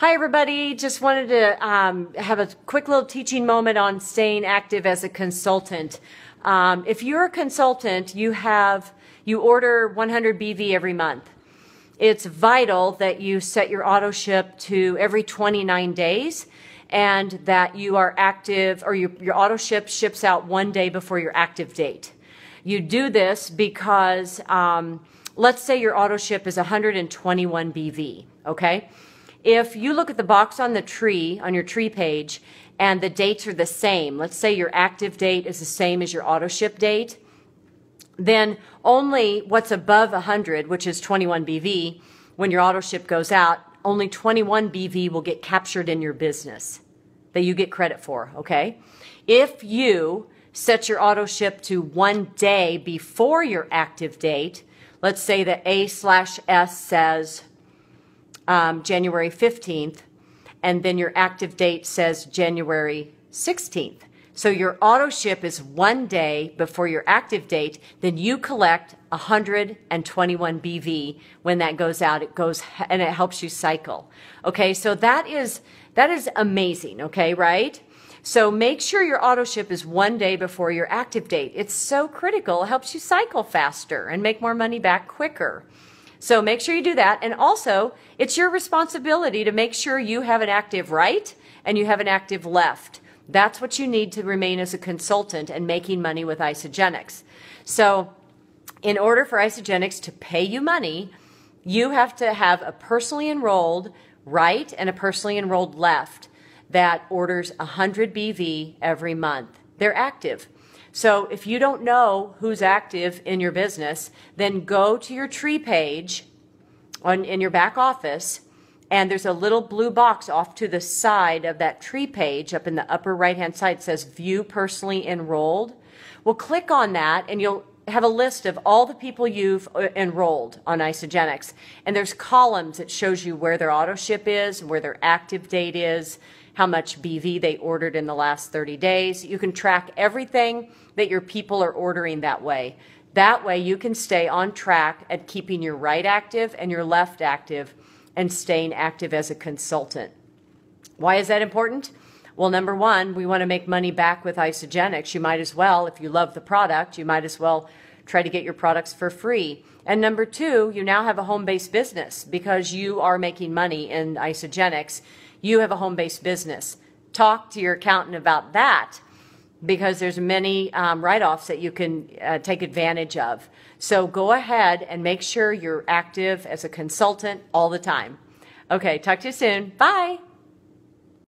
Hi, everybody. Just wanted to um, have a quick little teaching moment on staying active as a consultant. Um, if you're a consultant, you have you order 100 BV every month. It's vital that you set your auto ship to every 29 days and that you are active or your, your auto ship ships out one day before your active date. You do this because um, let's say your auto ship is 121 BV, okay? If you look at the box on the tree, on your tree page, and the dates are the same, let's say your active date is the same as your auto ship date, then only what's above 100, which is 21 BV, when your auto ship goes out, only 21 BV will get captured in your business that you get credit for, okay? If you set your auto ship to one day before your active date, let's say the A slash S says um, January 15th, and then your active date says January 16th. So your auto ship is one day before your active date, then you collect 121 BV when that goes out. It goes and it helps you cycle. Okay, so that is that is amazing, okay, right? So make sure your auto ship is one day before your active date. It's so critical. It helps you cycle faster and make more money back quicker. So make sure you do that. And also, it's your responsibility to make sure you have an active right and you have an active left. That's what you need to remain as a consultant and making money with Isagenix. So, in order for Isagenix to pay you money, you have to have a personally enrolled right and a personally enrolled left that orders 100 BV every month. They're active. So if you don't know who's active in your business, then go to your tree page on, in your back office and there's a little blue box off to the side of that tree page up in the upper right hand side says view personally enrolled. Well click on that and you'll have a list of all the people you've uh, enrolled on Isagenix, And there's columns that shows you where their auto ship is, where their active date is, how much BV they ordered in the last 30 days. You can track everything that your people are ordering that way. That way you can stay on track at keeping your right active and your left active and staying active as a consultant. Why is that important? Well, number one, we want to make money back with Isagenix. You might as well, if you love the product, you might as well try to get your products for free. And number two, you now have a home based business because you are making money in Isagenix. You have a home based business. Talk to your accountant about that because there's many um, write offs that you can uh, take advantage of. So go ahead and make sure you're active as a consultant all the time. Okay, talk to you soon. Bye.